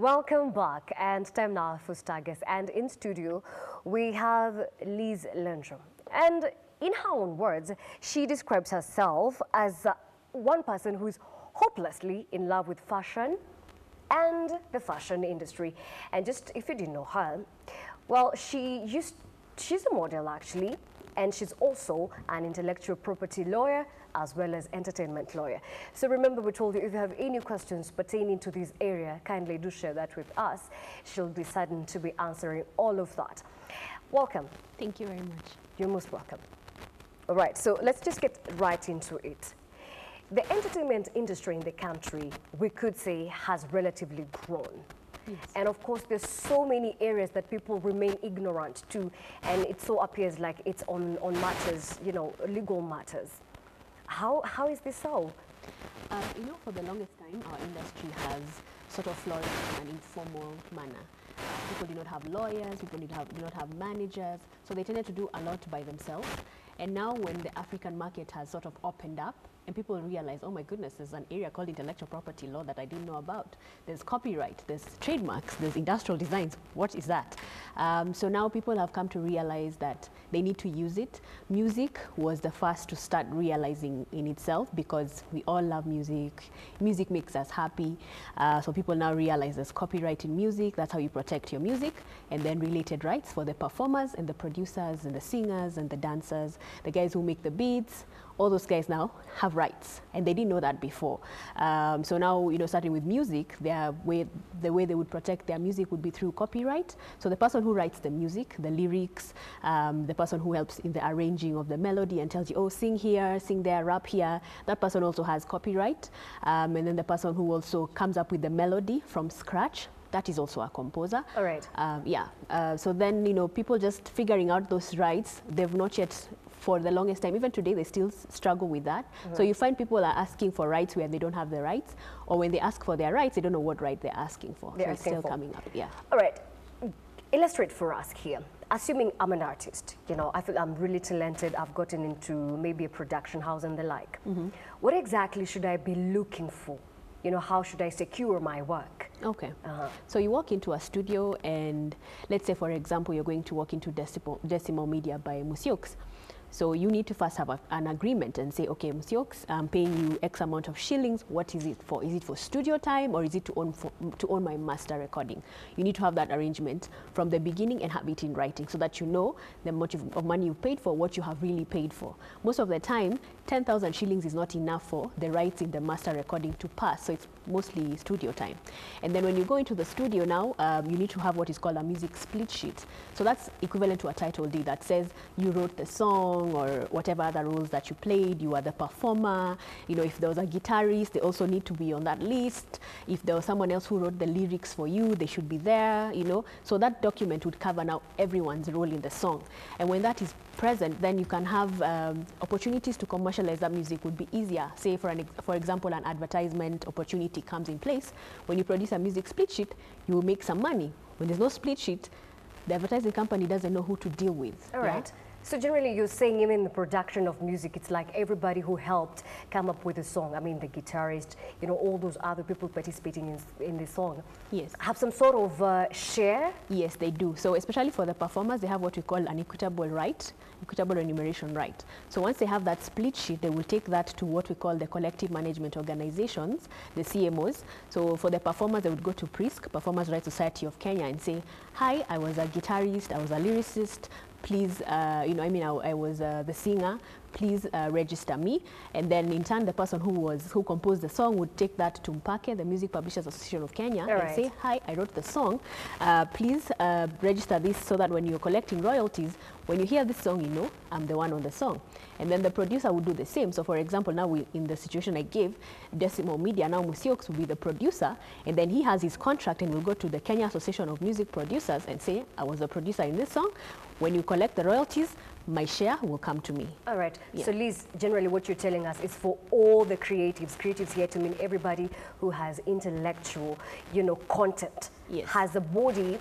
Welcome back and time now for Starguest and in studio we have Liz Lenjo. And in her own words she describes herself as uh, one person who's hopelessly in love with fashion and the fashion industry. And just if you didn't know her well she used she's a model actually and she's also an intellectual property lawyer as well as entertainment lawyer. So remember we told you if you have any questions pertaining to this area, kindly do share that with us. She'll be certain to be answering all of that. Welcome. Thank you very much. You're most welcome. All right, so let's just get right into it. The entertainment industry in the country, we could say, has relatively grown. Yes. And of course, there's so many areas that people remain ignorant to, and it so appears like it's on, on matters, you know, legal matters. How, how is this so? Uh, you know, for the longest time, our industry has sort of flourished in an informal manner. People do not have lawyers, people do not have, not have managers, so they tended to do a lot by themselves. And now when the African market has sort of opened up, and people realize, oh my goodness, there's an area called intellectual property law that I didn't know about. There's copyright, there's trademarks, there's industrial designs. What is that? Um, so now people have come to realize that they need to use it. Music was the first to start realizing in itself because we all love music. Music makes us happy. Uh, so people now realize there's copyright in music. That's how you protect your music. And then related rights for the performers and the producers and the singers and the dancers, the guys who make the beats, all those guys now have rights, and they didn't know that before. Um, so now, you know, starting with music, their way, the way they would protect their music would be through copyright. So the person who writes the music, the lyrics, um, the person who helps in the arranging of the melody and tells you, oh, sing here, sing there, rap here, that person also has copyright. Um, and then the person who also comes up with the melody from scratch, that is also a composer. All right. Um, yeah. Uh, so then, you know, people just figuring out those rights, they've not yet for the longest time. Even today, they still struggle with that. Mm -hmm. So you find people are asking for rights where they don't have the rights, or when they ask for their rights, they don't know what right they're asking for. They're so asking it's still for. coming up, yeah. All right. Illustrate for us here. Assuming I'm an artist, you know, I feel I'm really talented, I've gotten into maybe a production house and the like. Mm -hmm. What exactly should I be looking for? You know, how should I secure my work? Okay. Uh -huh. So you walk into a studio and let's say, for example, you're going to walk into Decimal, Decimal Media by Musyoks. So you need to first have a, an agreement and say, okay, Musyoks, I'm paying you X amount of shillings. What is it for? Is it for studio time or is it to own, for, to own my master recording? You need to have that arrangement from the beginning and have it in writing so that you know the amount of money you paid for, what you have really paid for. Most of the time, 10,000 shillings is not enough for the rights in the master recording to pass. So it's mostly studio time. And then when you go into the studio now, um, you need to have what is called a music split sheet. So that's equivalent to a title deed that says you wrote the song or whatever other roles that you played, you are the performer. You know, if there was a guitarist, they also need to be on that list. If there was someone else who wrote the lyrics for you, they should be there, you know. So that document would cover now everyone's role in the song. And when that is present, then you can have um, opportunities to commercialize that music would be easier. Say, for, an, for example, an advertisement opportunity comes in place. When you produce a music split sheet, you will make some money. When there's no split sheet, the advertising company doesn't know who to deal with. All right. Yeah? So generally you're saying even in the production of music, it's like everybody who helped come up with a song. I mean, the guitarist, you know, all those other people participating in, in the song. Yes. Have some sort of uh, share? Yes, they do. So especially for the performers, they have what we call an equitable right, equitable remuneration right. So once they have that split sheet, they will take that to what we call the collective management organizations, the CMOs. So for the performers, they would go to PRiSK, Performers Rights Society of Kenya, and say, hi, I was a guitarist, I was a lyricist, please, uh, you know, I mean, I, I was uh, the singer, please uh, register me. And then in turn, the person who was who composed the song would take that to Mpake, the Music Publishers Association of Kenya, and say, hi, I wrote the song. Uh, please uh, register this so that when you're collecting royalties, when you hear this song, you know I'm the one on the song. And then the producer would do the same. So for example, now we, in the situation I gave, Decimal Media, now Musyoks will be the producer, and then he has his contract and will go to the Kenya Association of Music Producers and say, I was a producer in this song. When you collect the royalties, my share will come to me. All right. Yeah. So Liz, generally what you're telling us is for all the creatives, creatives here to mean everybody who has intellectual, you know, content, yes. has a body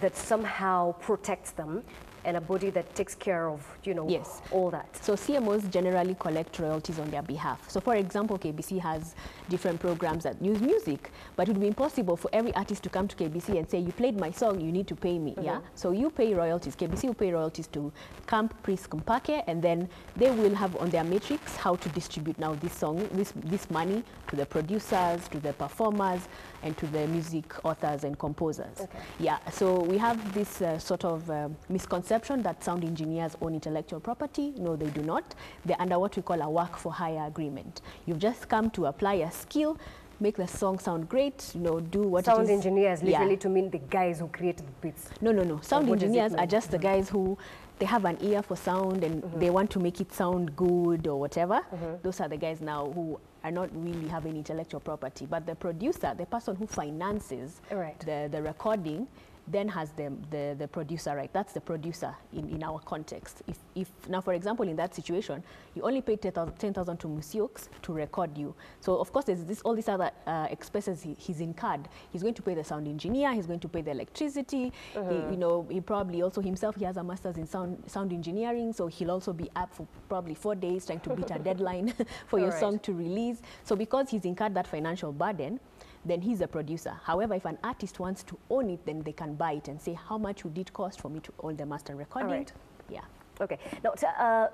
that somehow protects them and a body that takes care of, you know, Yes. all that. So CMOs generally collect royalties on their behalf. So for example, KBC has different programs that use music, but it would be impossible for every artist to come to KBC and say, you played my song, you need to pay me, yeah? So you pay royalties, KBC will pay royalties to KAMP PRiSK Kumpake, and then they will have on their matrix how to distribute now this song, this, this money to the producers, to the performers, and to the music authors and composers. Okay. Yeah, so we have this uh, sort of um, misconception that sound engineers own intellectual property. No, they do not. They're under what we call a work for hire agreement. You've just come to apply a skill, make the song sound great, you know, do what Sound engineers, Yeah. literally to mean the guys who create the beats. No, no, no. Sound it engineers are just the mm-hmm. guys who they have an ear for sound and mm-hmm. they want to make it sound good or whatever. Mm-hmm. Those are the guys now who are not really having intellectual property. But the producer, the person who finances Right. the, the recording, then has the, the, the producer right. That's the producer in, in our context. If, if now, for example, in that situation, you only paid 10,000 10,000 to Musyoks to record you. So of course, there's this all these other uh, expenses he, he's incurred. He's going to pay the sound engineer. He's going to pay the electricity. He, you know, he probably also himself he has a master's in sound sound engineering, so he'll also be up for probably four days trying to beat a deadline for your Alright. song to release. So because he's incurred that financial burden, then he's a producer. However, if an artist wants to own it, then they can buy it and say, how much would it cost for me to own the master recording? Alright. Yeah. Okay. Now, uh,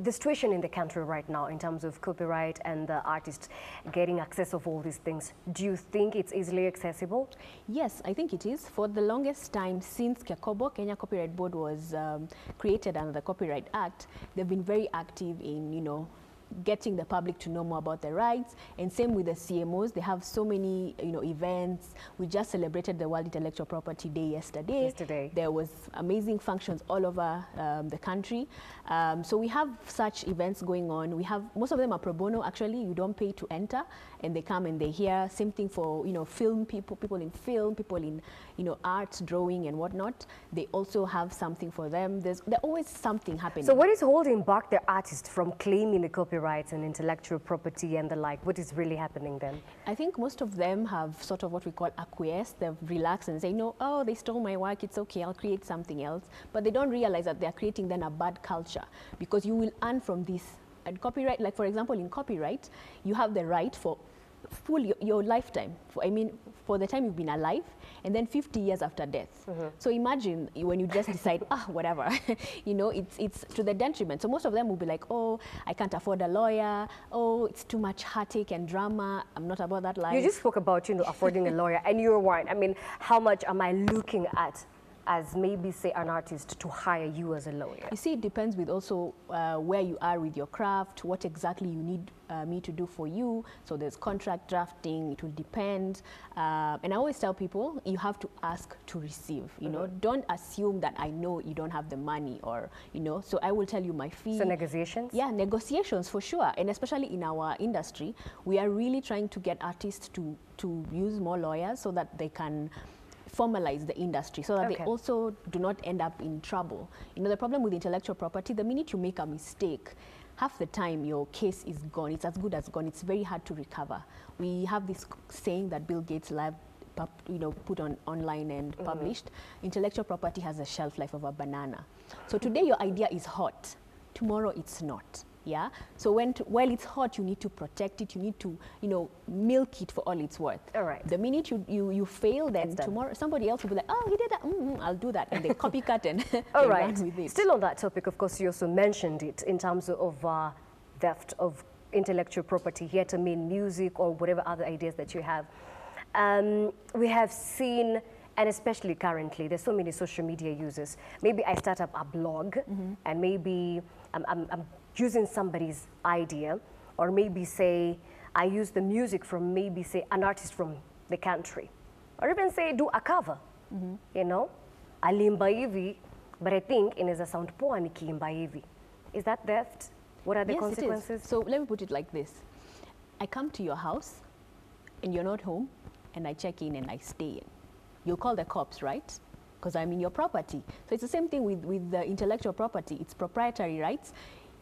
the situation in the country right now in terms of copyright and the artists getting access of all these things, do you think it's easily accessible? Yes, I think it is. For the longest time since KECOBO, Kenya Copyright Board was um, created under the Copyright Act, they've been very active in, you know, getting the public to know more about their rights. And same with the CMOs. They have so many, you know, events. We just celebrated the World Intellectual Property Day yesterday. Yesterday. There was amazing functions all over um, the country. Um, so we have such events going on. We have, most of them are pro bono actually. You don't pay to enter and they come and they hear. Same thing for, you know, film people, people in film, people in, you know, arts, drawing and whatnot. They also have something for them. There's there's always something happening. So what is holding back the artist from claiming the copyrights and intellectual property and the like? What is really happening then? I think most of them have sort of what we call acquiesced. They've relaxed and say, no, oh, they stole my work. It's okay. I'll create something else. But they don't realize that they're creating then a bad culture because you will earn from this. And copyright, like for example, in copyright, you have the right for full your, your lifetime. For, I mean, for the time you've been alive, and then 50 years after death. So imagine when you just decide, ah, whatever, you know, it's it's to the detriment. So most of them will be like, oh, I can't afford a lawyer. Oh, it's too much heartache and drama. I'm not about that life. You just spoke about, you know, affording a lawyer and you're right. I mean, how much am I looking at as maybe say an artist to hire you as a lawyer? You see, it depends with also uh, where you are with your craft, what exactly you need uh, me to do for you. So there's contract drafting, it will depend. Uh, and I always tell people, you have to ask to receive, you know. Don't assume that I know you don't have the money or, you know, so I will tell you my fee. So negotiations? Yeah, negotiations for sure. And especially in our industry, we are really trying to get artists to, to use more lawyers so that they can formalize the industry so that Okay. they also do not end up in trouble. You know, the problem with intellectual property, the minute you make a mistake, half the time your case is gone. It's as good as gone. It's very hard to recover. We have this saying that Bill Gates live you know, put on online and mm-hmm. published, intellectual property has a shelf life of a banana. So today your idea is hot, tomorrow it's not. Yeah. So when t- while it's hot, you need to protect it. You need to, you know, milk it for all it's worth. All right. The minute you you, you fail, then tomorrow somebody else will be like, oh, he did that. Mm, mm, I'll do that, and they copycat and All right. run with it. Still on that topic, of course, you also mentioned it in terms of uh, theft of intellectual property here to mean music or whatever other ideas that you have. Um, we have seen, and especially currently, there's so many social media users. Maybe I start up a blog and maybe I'm, I'm, I'm using somebody's idea, or maybe say I use the music from maybe say an artist from the country, or even say do a cover, mm-hmm. you know, alimba hivi, but I think inaweza sound poa nikiimba hivi. Is that theft? What are the yes, consequences? So let me put it like this: I come to your house, and you're not home, and I check in and I stay in. You'll call the cops, right? Because I'm in your property. So it's the same thing with, with the intellectual property. It's proprietary rights.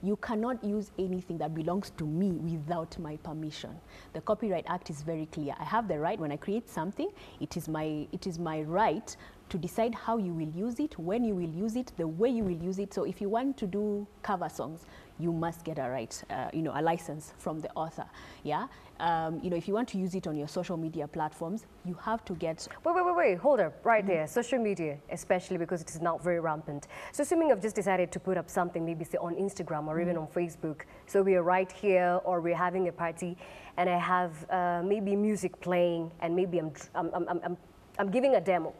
You cannot use anything that belongs to me without my permission. The Copyright Act is very clear. I have the right when I create something. It is my it is my right to decide how you will use it, when you will use it, the way you will use it. So if you want to do cover songs, you must get a right, uh, you know, a license from the author. Yeah, um, you know, if you want to use it on your social media platforms, you have to get. Wait, wait, wait, wait. Hold up, right there. Social media, especially because it is now very rampant. So, assuming I've just decided to put up something, maybe say on Instagram or even on Facebook. So we are right here, or we're having a party, and I have uh, maybe music playing, and maybe I'm, I'm, I'm, I'm, I'm giving a demo.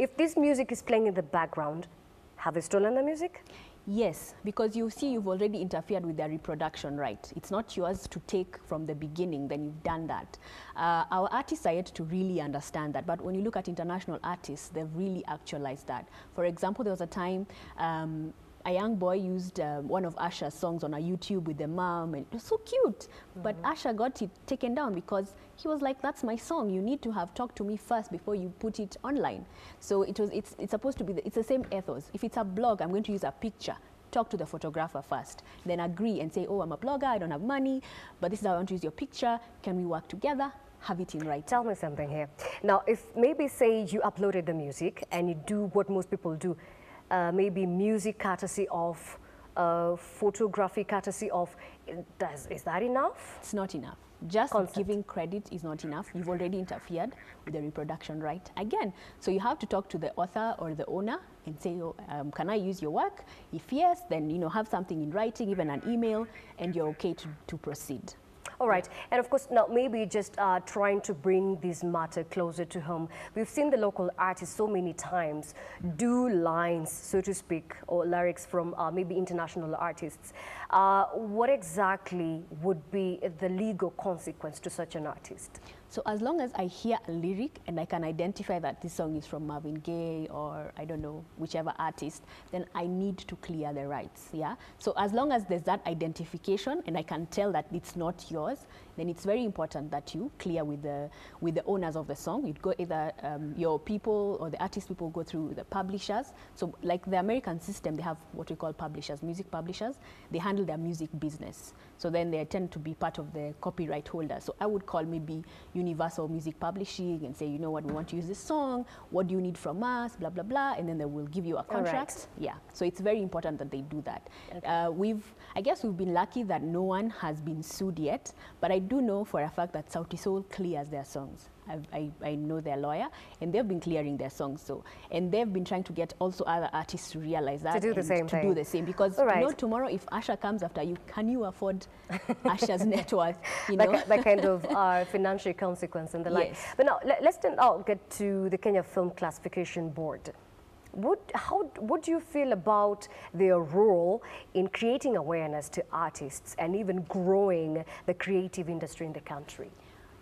If this music is playing in the background, have they stolen the music? Yes, because you see you've already interfered with their reproduction right. It's not yours to take from the beginning, then you've done that. Uh, our artists are yet to really understand that, but when you look at international artists, they've really actualized that. For example, there was a time um, a young boy used um, one of Usher's songs on a YouTube with the mom, and it was so cute. But Usher got it taken down because he was like, "That's my song. You need to have talked to me first before you put it online." So it was. It's, it's supposed to be. The, it's the same ethos. If it's a blog, I'm going to use a picture. Talk to the photographer first, then agree and say, "Oh, I'm a blogger. I don't have money, but this is how I want to use your picture. Can we work together?" Have it in writing. Tell me something here. Now, if maybe say you uploaded the music and you do what most people do, uh, maybe music courtesy of, uh, photography courtesy of, does, is that enough? It's not enough. Just Concept. giving credit is not enough. You've already interfered with the reproduction right again. So you have to talk to the author or the owner and say, oh, um, "Can I use your work?" If yes, then you know have something in writing, even an email, and you're okay to, to proceed. All right, and of course, now maybe just uh, trying to bring this matter closer to home. We've seen the local artists so many times do lines, so to speak, or lyrics from uh, maybe international artists. Uh, what exactly would be the legal consequence to such an artist? So as long as I hear a lyric and I can identify that this song is from Marvin Gaye or I don't know whichever artist, then I need to clear the rights. Yeah. So as long as there's that identification and I can tell that it's not yours, then it's very important that you clear with the with the owners of the song. You'd go either um, your people or the artist people go through the publishers. So like the American system, they have what we call publishers, music publishers. They handle their music business. So then they tend to be part of the copyright holder. So I would call maybe Universal Music Publishing and say, you know what, we want to use this song. What do you need from us? Blah blah blah, and then they will give you a right. contract. Yeah. So it's very important that they do that. Uh, we've, I guess, we've been lucky that no one has been sued yet. But I do know for a fact that Sauti Sol clears their songs. I, I know their lawyer, and they've been clearing their songs. So, and they've been trying to get also other artists to realize that to do the same to thing. do the same. Because All you know, tomorrow if Usher comes after you, can you afford Usher's net worth? You that, know. that kind of uh, financial consequence and the like. Yes. But now let, us then now get to the Kenya Film Classification Board. What, how, what do you feel about their role in creating awareness to artists and even growing the creative industry in the country?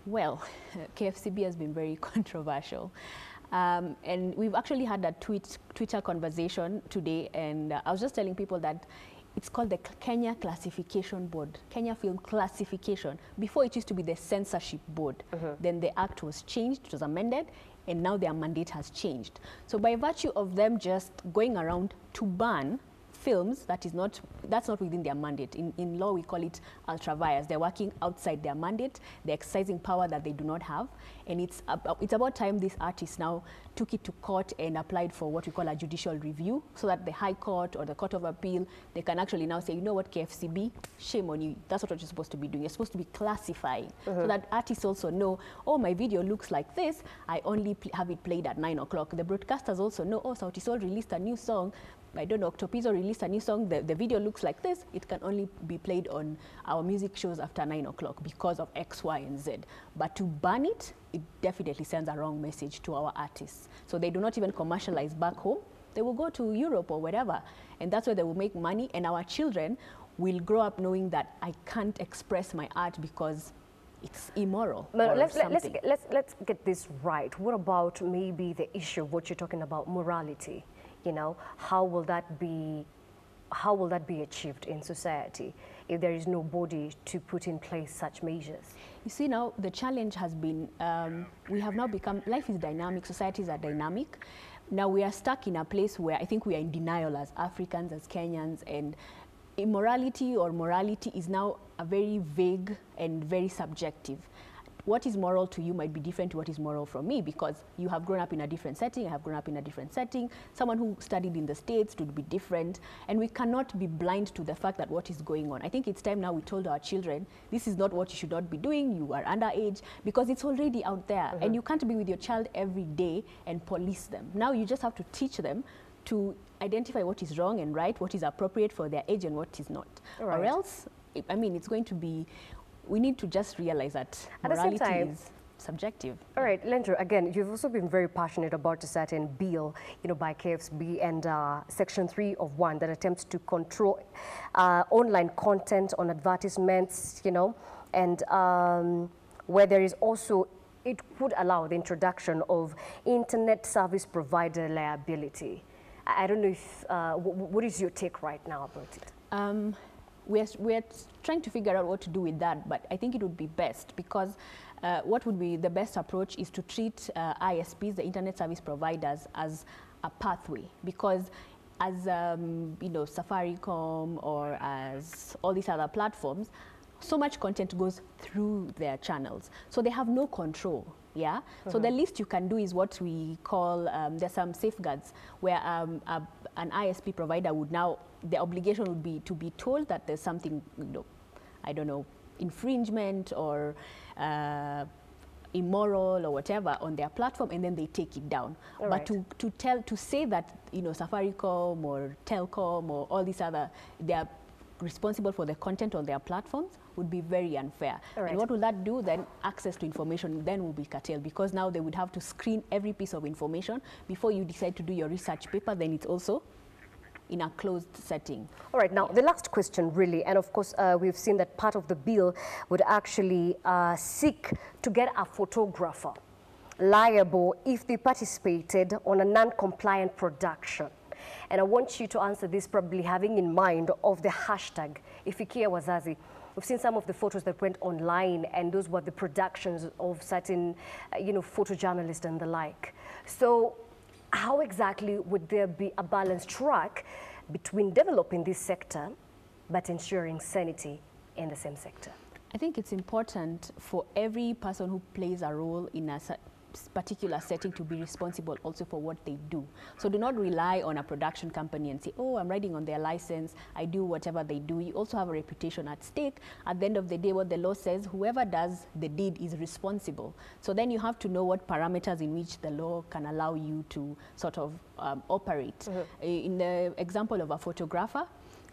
Well, KFCB has been very controversial. Um, and we've actually had a tweet, Twitter conversation today, and uh, I was just telling people that it's called the Kenya Classification Board, Kenya Film Classification. Before it used to be the Censorship Board. Then the act was changed, it was amended, and now their mandate has changed. So by virtue of them just going around to ban films that is not that's not within their mandate. In, in law we call it ultra vires. They're working outside their mandate. They're exercising power that they do not have. And it's ab- it's about time this artist now took it to court and applied for what we call a judicial review so that the high court or the court of appeal they can actually now say you know what kfcb shame on you. That's what you're supposed to be doing. You're supposed to be classifying. So uh-huh. that artists also know oh my video looks like this. I only have it played at 9 o'clock. The broadcasters also know oh Sauti Sol released a new song I don't know, Octopizzo released a new song, the, the video looks like this, it can only be played on our music shows after 9 o'clock because of X, Y, and Z. But to ban it, it definitely sends a wrong message to our artists. So they do not even commercialize back home. They will go to Europe or wherever, and that's where they will make money, and our children will grow up knowing that I can't express my art because it's immoral. But let's, let, let's, let's, let's get this right. What about maybe the issue of what you're talking about, morality? You know, how will that be, how will that be achieved in society if there is no body to put in place such measures? You see now the challenge has been um, we have now become life is dynamic, societies are dynamic. Now we are stuck in a place where I think we are in denial as Africans, as Kenyans, and immorality or morality is now a very vague and very subjective. What is moral to you might be different to what is moral from me because you have grown up in a different setting, I have grown up in a different setting. Someone who studied in the States would be different. And we cannot be blind to the fact that what is going on. I think it's time now we told our children, this is not what you should not be doing, you are underage, because it's already out there. Mm -hmm. And you can't be with your child every day and police them. Now you just have to teach them to identify what is wrong and right, what is appropriate for their age and what is not. Right. Or else, I mean, it's going to be, we need to just realize that At morality time, is subjective. All right, Lenjo, again, you've also been very passionate about a certain bill, you know, by KFB and uh, Section 3 of 1 that attempts to control uh, online content on advertisements, you know, and um, where there is also, it would allow the introduction of internet service provider liability. I don't know if, uh, what is your take right now about it? Um, we're, we're trying to figure out what to do with that, but I think it would be best because uh, what would be the best approach is to treat uh, ISPs, the internet service providers, as a pathway because as um, you know, Safaricom or as all these other platforms, so much content goes through their channels. So they have no control yeah. Mm -hmm. So the mm-hmm. least you can do is what we call, um, there's some safeguards where um, a, an ISP provider would now, the obligation would be to be told that there's something, you know, I don't know, infringement or uh, immoral or whatever on their platform and then they take it down. All but right. to, to tell, to say that, you know, Safaricom or Telkom or all these other, they are responsible for the content on their platforms would be very unfair. Right. And what will that do then? Access to information then will be curtailed because now they would have to screen every piece of information before you decide to do your research paper, then it's also in a closed setting. All right, now the last question really, and of course uh, we've seen that part of the bill would actually uh, seek to get a photographer liable if they participated on a non-compliant production. And I want you to answer this probably having in mind of the hashtag Ifikie Wazazi. We've seen some of the photos that went online and those were the productions of certain, uh, you know, photojournalists and the like. So how exactly would there be a balanced track between developing this sector but ensuring sanity in the same sector? I think it's important for every person who plays a role in a particular setting to be responsible also for what they do. So do not rely on a production company and say, oh, I'm riding on their license, I do whatever they do. You also have a reputation at stake. At the end of the day, what the law says, whoever does the deed is responsible. So then you have to know what parameters in which the law can allow you to sort of um, operate. Mm -hmm. In the example of a photographer,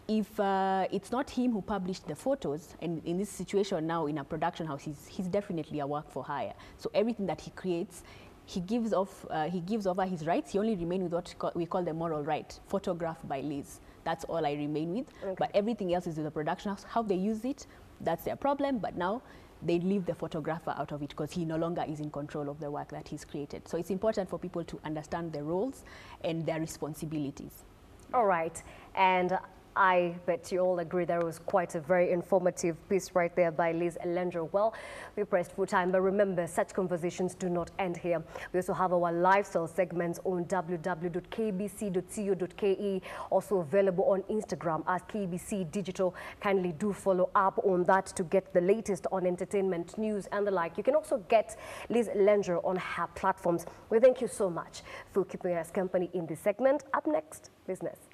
if uh, it's not him who published the photos, and in this situation now in a production house, he's, he's definitely a work for hire. So everything that he creates, he gives off, uh, he gives over his rights. He only remains with what we call the moral right, photographed by Liz. That's all I remain with. Okay. But everything else is with the production house. How they use it, that's their problem. But now they leave the photographer out of it because he no longer is in control of the work that he's created. So it's important for people to understand their roles and their responsibilities. All right. And I bet you all agree there was quite a very informative piece right there by Liz Lenjo. Well, we pressed for time, but remember, such conversations do not end here. We also have our lifestyle segments on www.kbc.co.ke, also available on Instagram as KBC Digital. Kindly do follow up on that to get the latest on entertainment news and the like. You can also get Liz Lenjo on her platforms. We thank you so much for keeping us company in this segment. Up next, business.